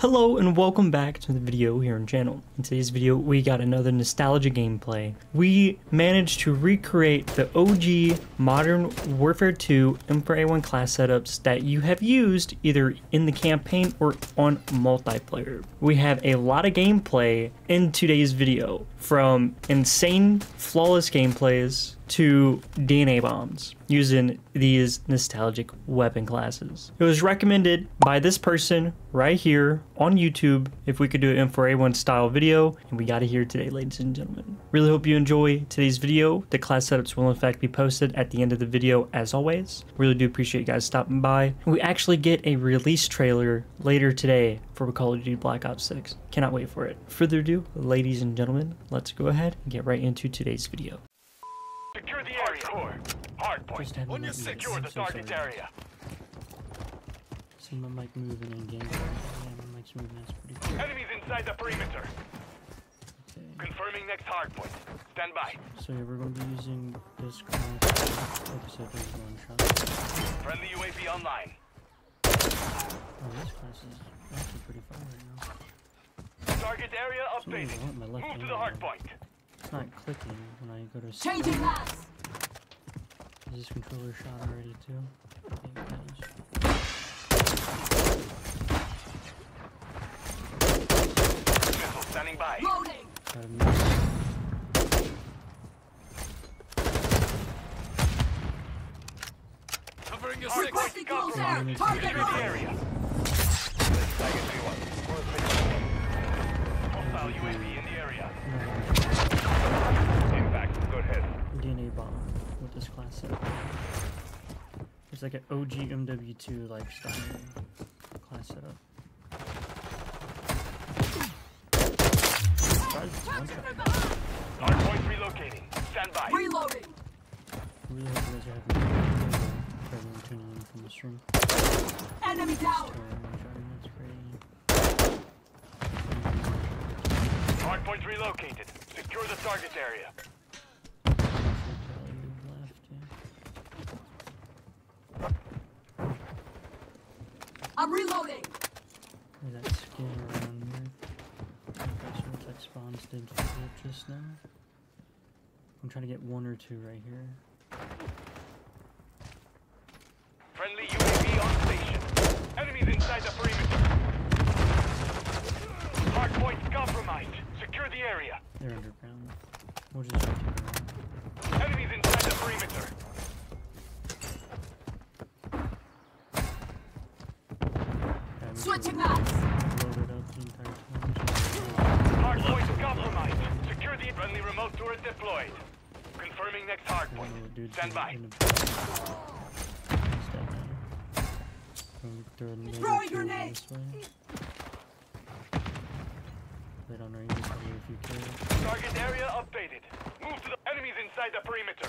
Hello and welcome back to the video here on channel. In today's video we got another nostalgia gameplay. We managed to recreate the OG Modern Warfare 2 M4A1 class setups that you have used either in the campaign or on multiplayer. We have a lot of gameplay in today's video from insane flawless gameplays to DNA bombs using these nostalgic weapon classes. It was recommended by this person right here on YouTube if we could do an M4A1 style video, and we got it here today, ladies and gentlemen. Really hope you enjoy today's video. The class setups will in fact be posted at the end of the video as always. Really do appreciate you guys stopping by. We actually get a release trailer later today for Call of Duty Black Ops 6. Cannot wait for it. Further ado, ladies and gentlemen, let's go ahead and get right into today's video. Secure the area. Hardpoint. Just having On your that secure the so target sorry. area. See my mic moving in game. Yeah, my mic's moving. That's pretty cool. Enemies inside the perimeter. Okay. Confirming next hardpoint. Stand by. So yeah, we're going to be using this class. Like I said, there's one shot. Friendly UAV online. Oh, this class is actually pretty fun right now. Target area Something updated. wrong with Move to hand the right now. hardpoint. It's not clicking when I go to Changing speed. maps. Is this controller shot already too? I think it is. Standing by. Loading. Gotta. Covering your Requesting close air. Target Secure the area. Target 3-1. Hostile UAV in the area. Impact. Go ahead. DNA bomb with this class setup. It's like an OG MW2 like style class setup. Surprised it's one shot. Hardpoint relocating. Stand by. Reloading. Really hope you guys are having a good day for everyone tuning in from the stream. Enemy down. Sorry, I'm trying, that's great. Hardpoint relocated. Secure the target area. I'm reloading. There's that skin around here. That's what that spawns did just now. I'm trying to get one or two right here. Friendly UAV on station. Enemies inside the perimeter. Hardpoint compromised. Secure the area. They're underground. We'll just rotate around. Enemies inside the perimeter. Yeah, Switching should maps. load up the entire time. Hardpoint compromised. Secure the friendly remote turret deployed. Confirming next hardpoint. don't know what dude's Stand by. in the back. Step down. Throw- throw another Throwing two over grenade. this way. They don't know you just have a few kills. Target area updated. Move to the enemies inside the perimeter.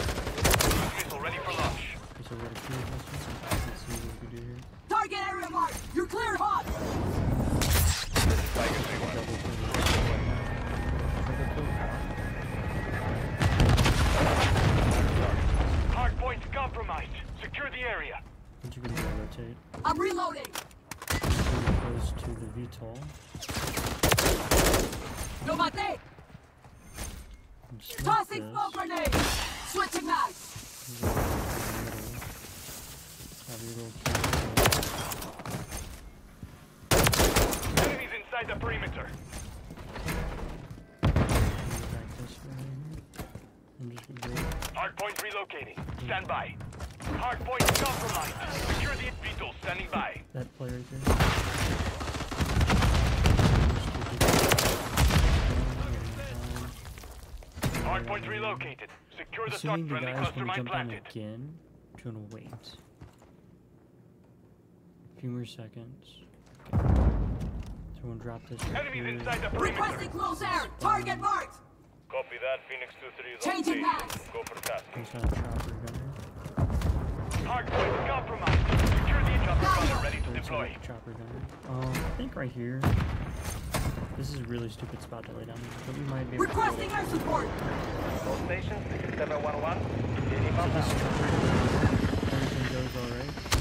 Missile ready for launch. Okay, so we a few of this. Let's see what we can do here. Target area marked. You're clear hot. Tiger 3-1. Double kill. Hardpoint compromised. Secure the area. What you can do, rotate. I'm reloading. Goes to the VTOL. No mate. Tossing smoke grenade. Switching maps. Have your little key. Enemies inside the perimeter. Back this way here. I'm just gonna go. Hardpoint relocating. Stand by. Hardpoint compromised. Secure the Beetle standing by. That player right there. Hardpoint relocated. Secure the start Assuming the guy's cluster gonna mine jump down planted. again, I'm gonna wait. A few more seconds. Okay. Someone drop this. right Enemies here. inside the perimeter. Requesting close air. Target marked. Copy that. Phoenix 2-3 is Changing maps. Go for task. Some kind of chopper gunner. Hardpoint compromised. Secure the chopper gunner ready to Third deploy. side chopper gunner. Um, I think right here. This is a really stupid spot to lay down, but we might be able. Requesting air support. All stations, 711. Any So this map everything goes alright.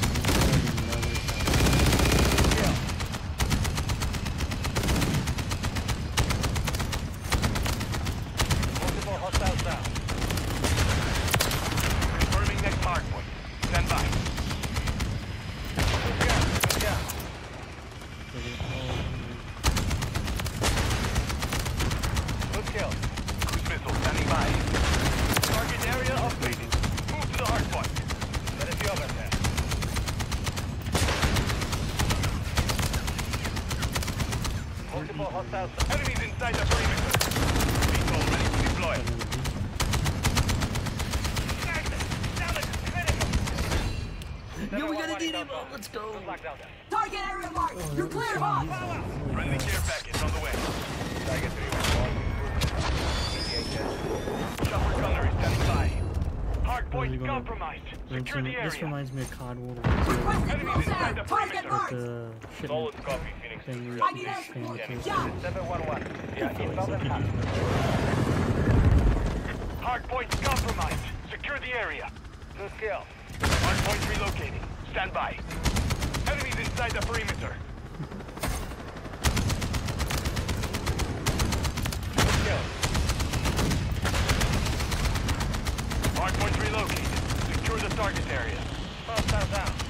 This reminds me of COD World War II. Copy, Phoenix. I need. Yeah. Hardpoint compromised. Secure the area. To scale. Hardpoint relocating. Stand by. Enemies inside the perimeter. Kill. Hardpoint relocating. Secure the target area. Hostile down.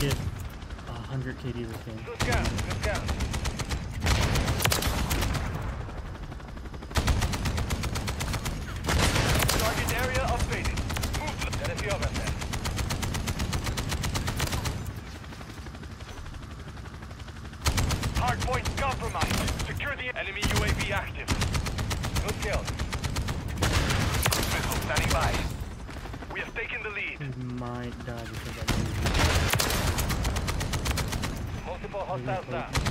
get 100 KD this game. Good gun, good gun. Target area updated. Move to the enemy over. Hardpoint compromised. Secure the enemy UAV active. Good kill. Missile standing by. We have taken the lead. He might die because I Hostiles down.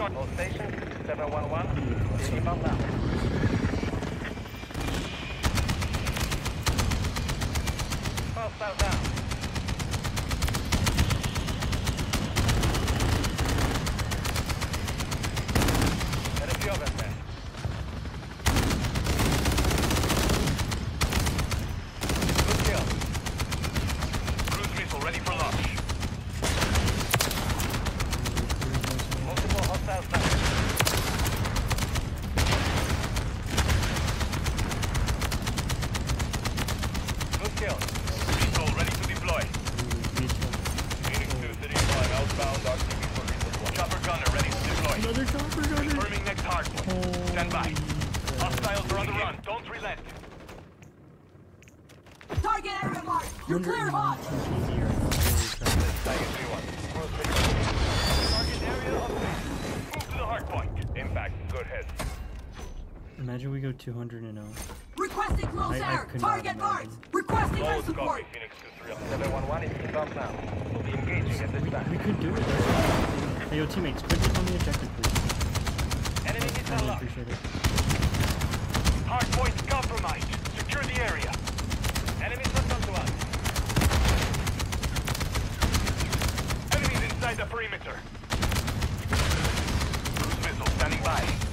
start. All 711, inbound down. Down. 200 and 0. Requesting close I, air! I Target marked! Requesting air support! We, we, could do it. Hey, yo, teammates, quick on the objective, please. Enemy is I appreciate it. Hardpoint compromised. Secure the area. Enemies are to us. Enemies inside the perimeter. Cruise missile standing by.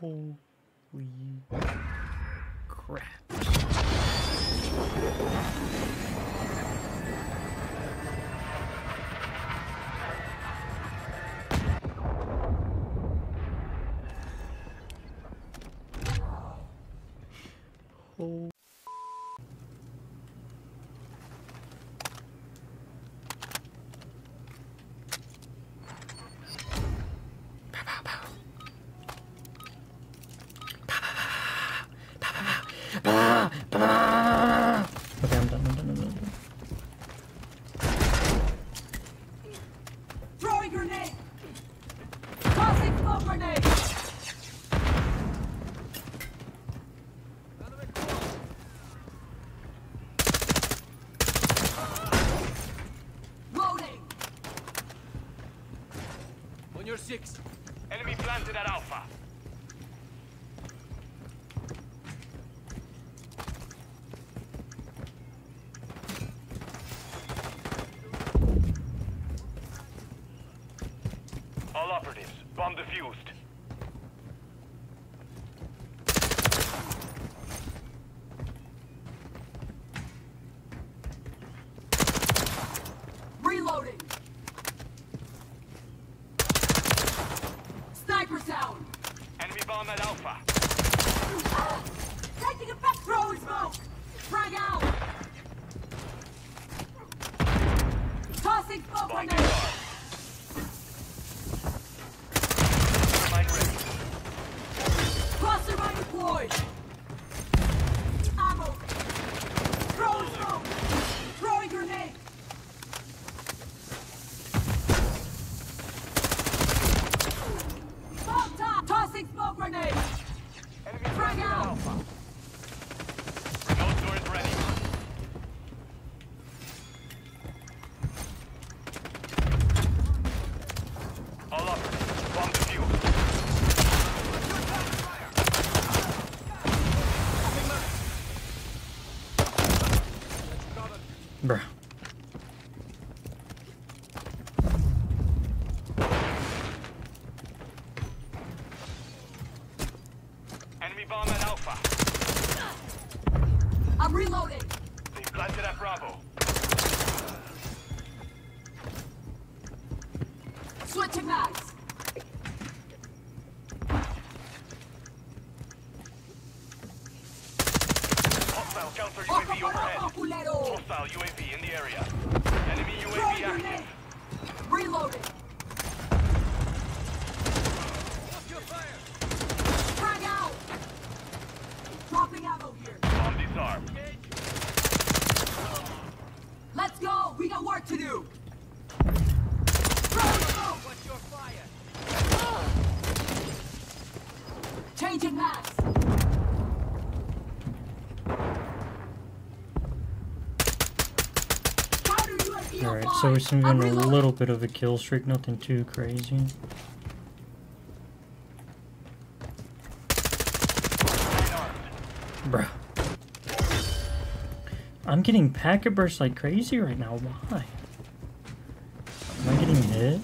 Holy crap. six. Enemy planted at Alpha. All operatives, bomb defused. So we're still on a little bit of a kill streak, nothing too crazy. Bruh. I'm getting packet bursts like crazy right now, why? Am I getting hit?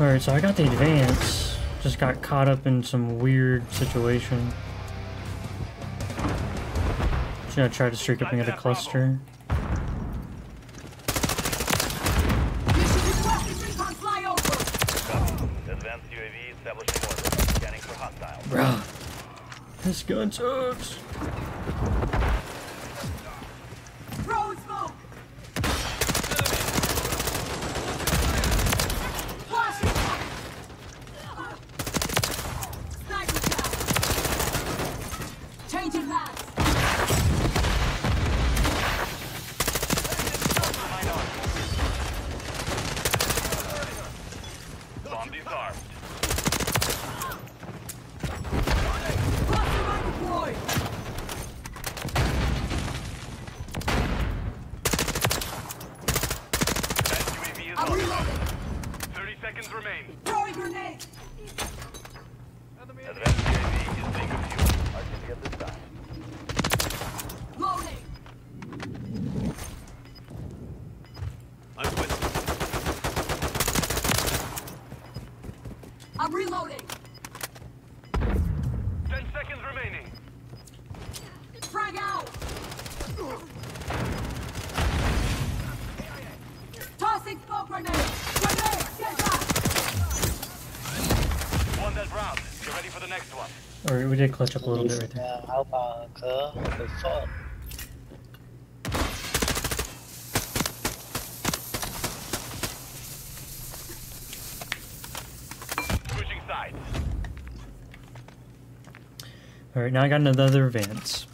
Alright, so I got the advance. Just got caught up in some weird situation. Just gonna try to streak up and get a cluster. Mission requested recon flyover. Advanced UAV establishing order. Scanning for hostiles. Bruh. This gun sucks. Throwing smoke. Flashing. Sniper down. Changing mags. Mine on. Bomb disarmed. Cluster mine deployed. Advanced UAV is I'm on. reloading. 30 seconds remain. Throwing grenade. Advanced UAV is being refueled. RTB at this time. Loading. I'm with I'm reloading. 10 seconds remaining. Frag out. Tossing smoke grenade. Grenade. Get back. Won that round. Get ready for the next one. Alright, we did clutch up a little bit right there. Yeah, how about girl? The fuck? Switching sides. Alright, now I got another advance.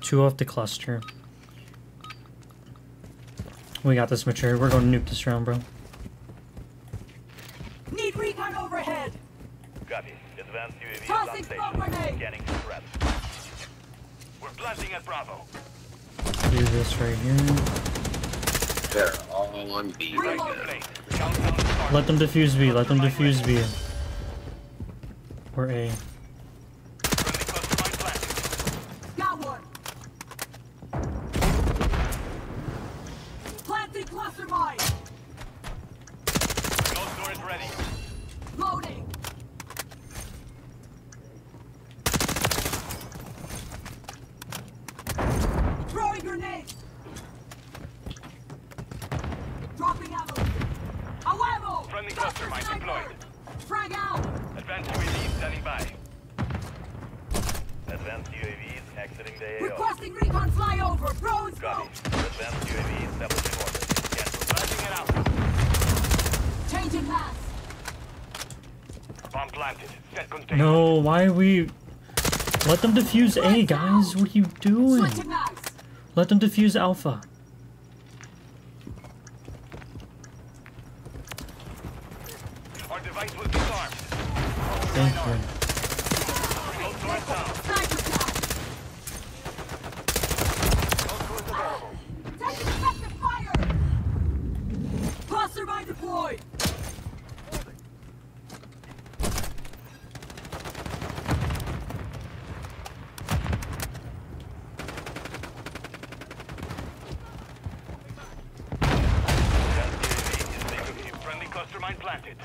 Two off the cluster. We got this mature. We're going to nuke this round, bro. Need recon overhead. Copy. Advanced UAV is Tossing on smoke station. grenade. Scanning for threats. We're planting at Bravo. Do this right here. They're all on B right Reload. now. Plate. Countdown starts. Let them defuse B. Let them defuse B. Or A. why are we... Let them defuse A, guys. What are you doing? Let them defuse Alpha. Our device was disarmed. Thank you. Remote door is down. Sniper down. Taking effective fire. Cluster mine deployed. Advanced UAV is being reviewed. Friendly cluster mine planted.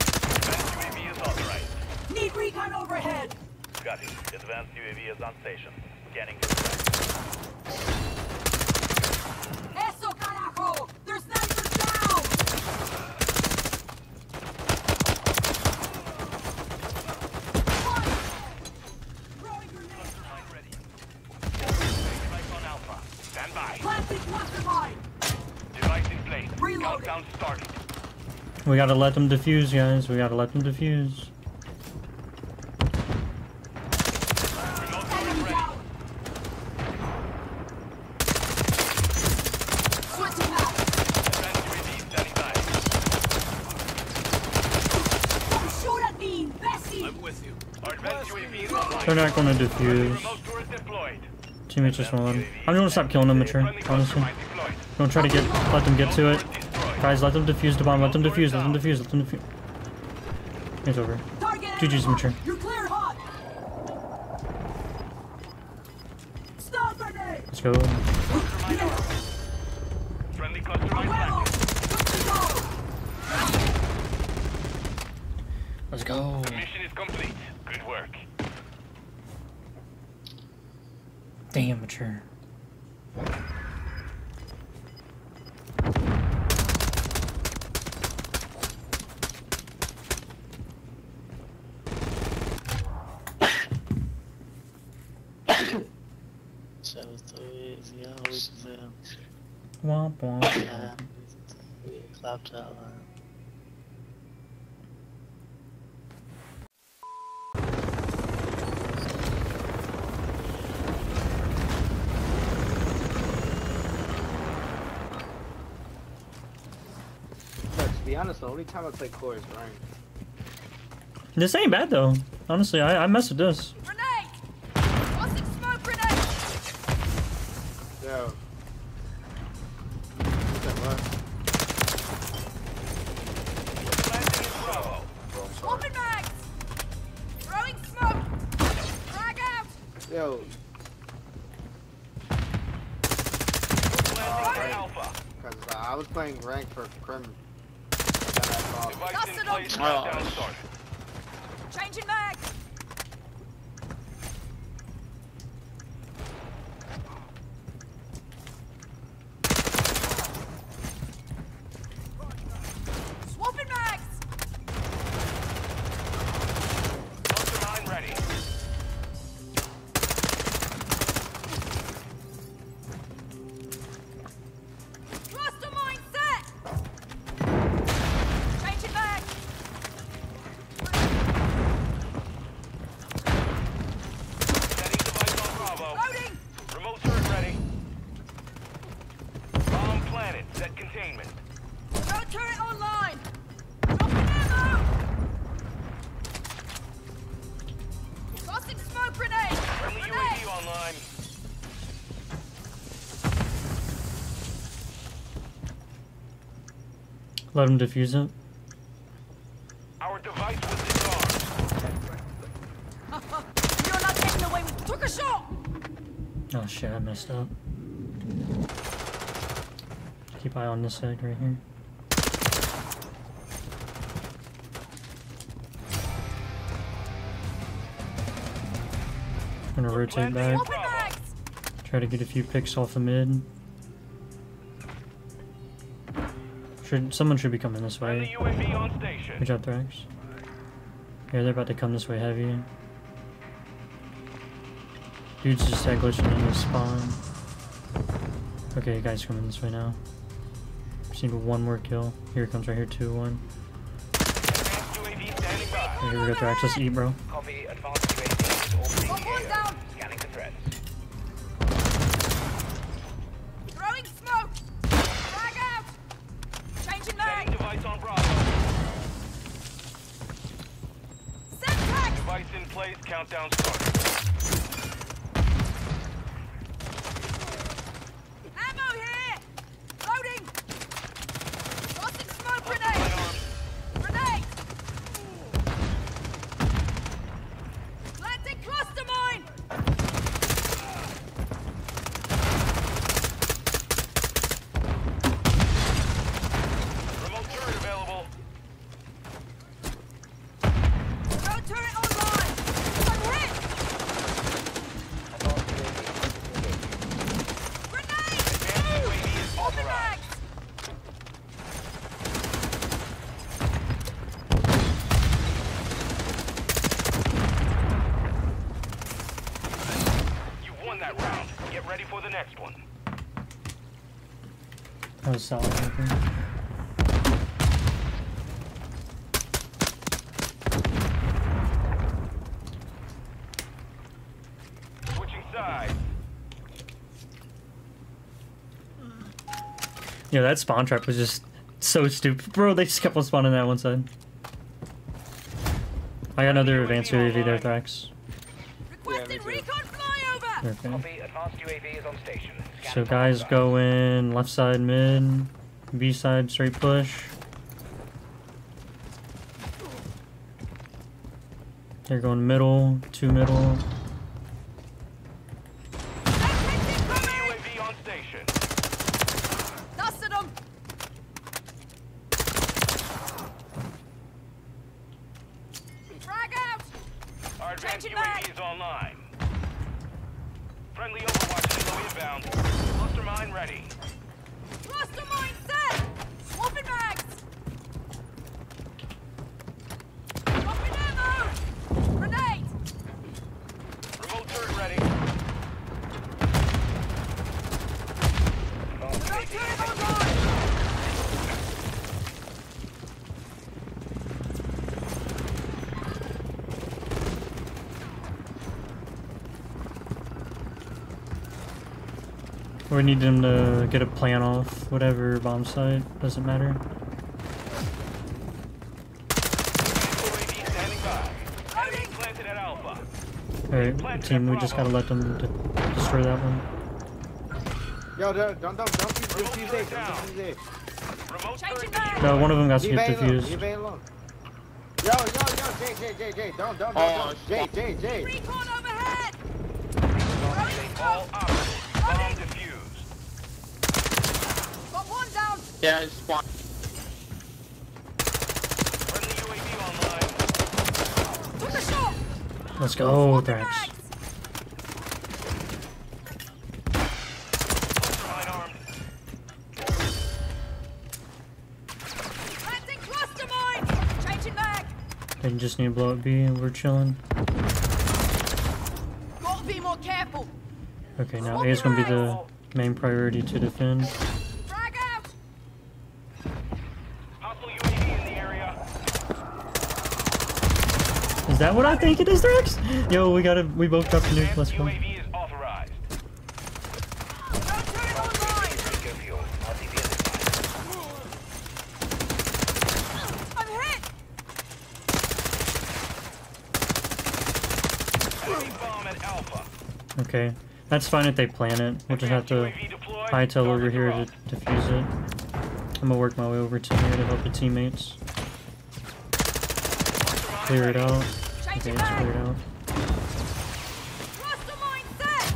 Advanced UAV is authorized. Need recon overhead. Copy. Advanced UAV is on station. Scanning for threats. Eso carajo. Their snipers down. Throwing grenade. Cluster mine ready. Strike on Alpha. Stand by. Planting cluster mine. Device in place. Reloading. Countdown started. We gotta let them defuse, guys. We gotta let them defuse. Gonna defuse. Remote turret deployed. Teammates just won't let them. I'm gonna stop killing them, mature. Honestly. Don't try to get, let them get to it. Guys, let them defuse the bomb. Let them defuse. Let them defuse. Let them defuse. It's over. Target GG's mature. You're clear hot. Stop grenade. Let's go. Friendly cluster mine Well, planted. Let's go. Mission is complete. Good work. Damn, mature. So estoy ya ahorita Womp womp. ya uh, clapped out. But to be honest, the only time I play core is ranked. This ain't bad though. Honestly, I, I mess with this. Grenade. Tossing smoke grenade. Yo. What's that, what? Planting in Bravo. Swapping mags. Throwing smoke. Frag out. Yo, Planting in Alpha. cause uh, I was playing rank for Crim. That I saw. Device in place. Countdown start. Let him defuse it. Our device was disarmed. You're not getting away with. Took a shot. Oh shit, I messed up. Keep eye on this side right here. I'm Gonna rotate back. Try to get a few picks off the mid. Should someone should be coming this way. UAV on. Good job, Thrax. Yeah, they're about to come this way heavy. Dude's just that glitching in his spawn. Okay, guys coming this way now. Just need one more kill. Here it comes right here, 2 1. Advanced UAV standing by. Here we go, Thrax. Let's eat, bro. Copy. Advanced UAV is orbiting Got the one area. down. Scanning the threat. Throwing smoke. Frag out. Changing Setting mag. device on Bravo. Set tags. Device in place. Countdown started. Ammo here. Loading. Tossing smoke Cluster grenade. mine armed. Grenade. Planting cluster mine. Remote turret available. Remote turret online. I'm hit. Grenade. Advanced UAV is Open authorized. mags. You won that round. Get ready for the next one. That was solid. I think. Switching sides. Yeah, that spawn trap was just so stupid. Bro, they just kept on spawning that one side. I got another advanced UAV there, Thrax. Requesting recon flyover! Okay. Copy. Advanced UAV is on station. Scan So guys go in left side mid, B side straight push. They're going middle, two middle. Entrance incoming! UAV on station. Dusted them! Frag out! Our advanced Changing back. UAV is online. Friendly Overwatch Helo inbound. Cluster mine ready. Cluster mine set! Swapping mags! Dropping ammo! Grenade! Remote turret ready. Remote turret online! We need them to get a plan off whatever bomb site. Doesn't matter. UAV standing by. Enemy planted at Alpha. Alright, team, we just gotta let them d- destroy that one. Yo, don't don't don't don't defuse it. Don't defuse it. Remote Changing turret back! No, one of them got to get A alone. Defused. Yo, yo, yo, Jay, Jay, Jay, Jay, don't, don't, don't, Oh, don't. Jay, Jay, Jay. Recon overhead! All operatives. Bomb defused. Got one down! Yeah, it's spawn. Friendly UAV online. Took a shot! Let's go. Oh, Swapping thanks. mags! Cluster mine armed. Planting cluster mine! Changing mag! They just need to blow up B and we're chilling. Gotta be more careful! Okay, now A is gonna be the main priority to defend. Frag out! Hostile UAV in the area. Is that what I think it is, Rex? Yo, we gotta, we both got the nuke. Let's go. UAV is authorized. Remote turret online! Go fuel. RTB at this time. I'm hit! Enemy bomb at Alpha. Okay, that's fine if they plan it. We'll just have to hightail over here to defuse it. I'm gonna work my way over to here to help the teammates. Clear it out. Okay, Changing it's cleared out. Cluster mine set!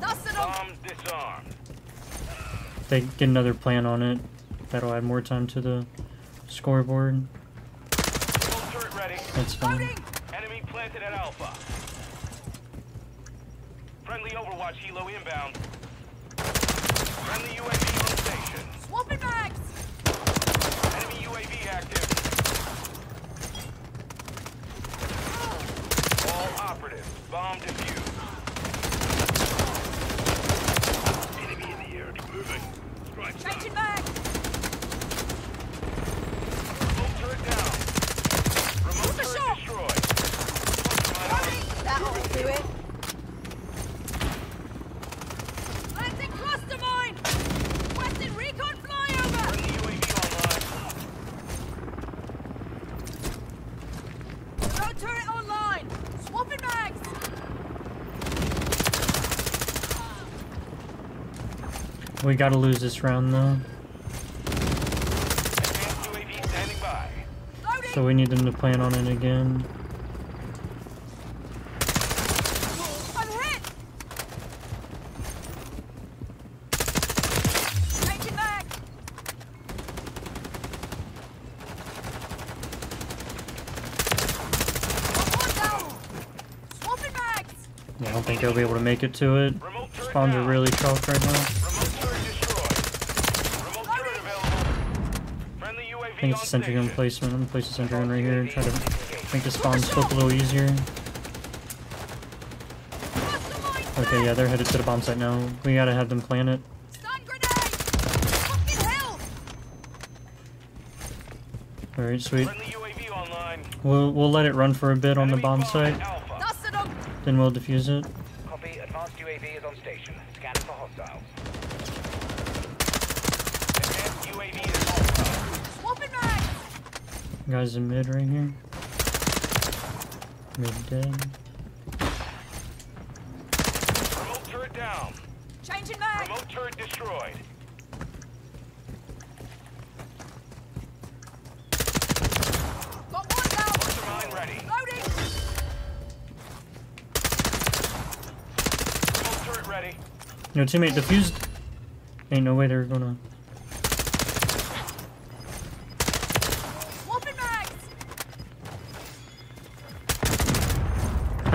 Dusted them! Bomb disarmed. If they get another plan on it, that'll add more time to the scoreboard. Ready. That's fine. Enemy planted at Alpha. Friendly Overwatch Helo inbound. Friendly UAV on station. Swapping mags! Enemy UAV active. All operatives. Bomb defused. Enemy in the air. Moving. Strike Changing mag! Remote turret down. Remote Took a turret shot. destroyed. Cluster mine armed. That'll do it! Planting cluster mine! Western recon flyover! Friendly UAV online. Remote turret online! Swapping mags! We gotta lose this round though, so we need them to plan on it again. I don't think they'll be able to make it to it. Spawns are really chalked right now. Remote turret destroyed. Remote turret available. Friendly UAV I think it's on a sentry gun placement. I'm gonna place a sentry gun right here and try to make the spawns flip a little easier. Okay, yeah, they're headed to the bomb site now. We gotta have them plan it. Stun grenade! Fucking hell! Alright, sweet. Friendly UAV online. We'll we'll let it run for a bit on the bomb site, Alpha. Dusted them! then we'll defuse it. Copy. Advanced UAV is on station. Scanning for hostiles. Advanced UAV is hostile. Swapping mags! Guys in mid right here. Mid dead. Remote turret down. Changing mag. Remote turret destroyed. Got one down. Cluster mine ready. Loading. Remote turret ready. Yo, teammate defused. Ain't no way they're gonna. Swapping mags.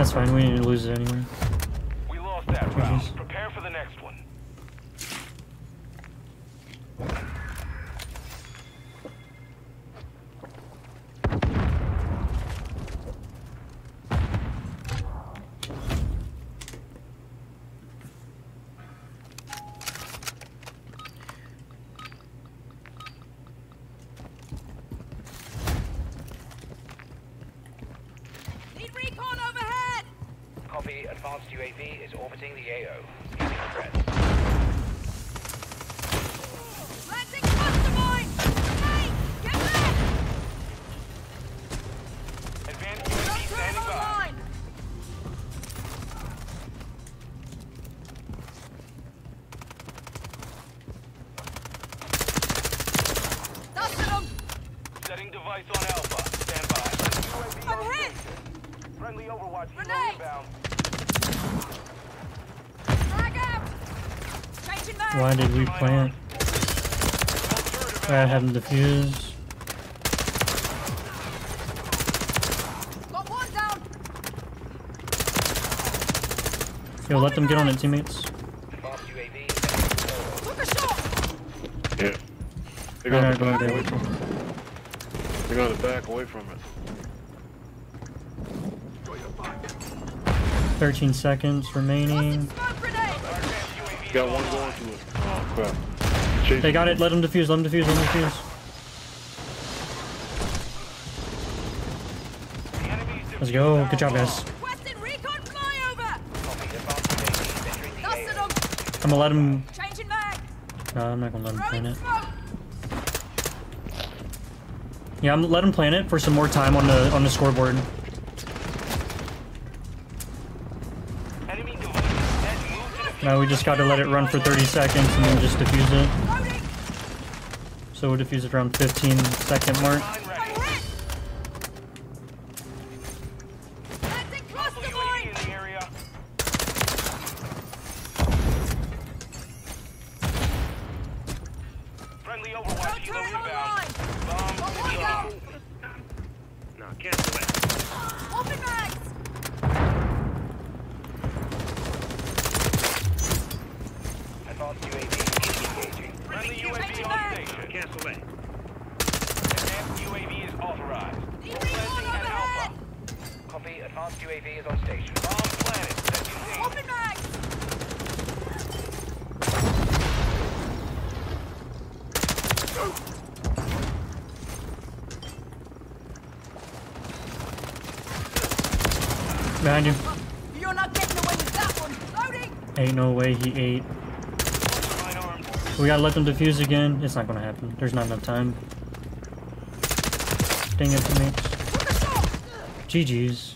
That's fine. We need to lose it anyway. We lost that round. Prepare for the next one. Need recon overhead. Copy. Advanced UAV is orbiting the AO. Scanning threat. Why did we plant? Remote turret I available. have them defuse. Got one down. Yo, let them get on it, teammates. Advanced UAV is entering Took a shot. Yeah. They're Alright, gonna, go back away from it. They're gonna back away from it. 13 seconds remaining. Got one going to it. Oh crap. Chasing They got it. Let them defuse. Let them defuse. Let them defuse. Let's go. Good job, guys. bomb. Requesting recon flyover. Copy. Advanced UAV is entering the Dusted AO. 'em. I'm gonna let them. Changing. No, I'm not gonna let them Throwing plant it. Yeah, I'm let them plant it for some more time on the on the scoreboard. Now we just got to let it run for 30 seconds and then just defuse it. So we'll defuse it around 15 second mark. mine I'm ready. hit. Planting cluster UAV mine. in the area. Friendly Gun Overwatch helo turret inbound. online. Bomb Got one down. No, cancel that. Swapping mags. Advanced UAV engaging. Friendly Changing UAV on mag. station. Cancel that. Advanced UAV is authorized. Need recon Landing at overhead. Alpha. Copy. Advanced UAV is on station. Bomb planted. Set contained. Swapping mags. Behind you. You're not getting away with that one. Loading. Ain't no way he ate. We gotta let them defuse again. It's not gonna happen. There's not enough time. Dang it. Took a. GG's.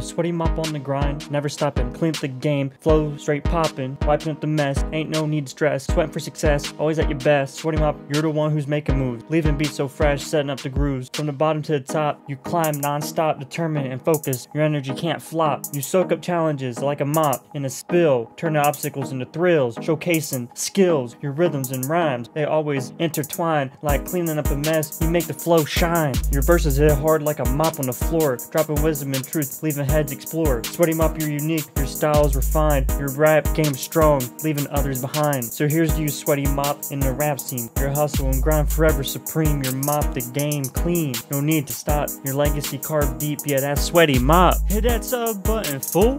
With sweaty mop on the grind, never stopping. Clean up the game, flow straight popping. Wiping up the mess, ain't no need to stress. Sweating for success, always at your best. Sweaty mop, you're the one who's making moves. Leaving beats so fresh, setting up the grooves. From the bottom to the top, you climb non-stop, determined and focused. Your energy can't flop. You soak up challenges like a mop in a spill. Turn the obstacles into thrills, showcasing skills, your rhythms and rhymes. They always intertwine like cleaning up a mess. You make the flow shine. Your verses hit hard like a mop on the floor, dropping wisdom and truth, leaving heads explore. Sweaty mop, you're unique. Your style is refined. Your rap game strong, leaving others behind. So here's to you, sweaty mop, in the rap scene. Your hustle and grind forever supreme. Your mop the game clean. No need to stop. Your legacy carved deep. Yeah, that's sweaty mop. Hit that sub button, fool.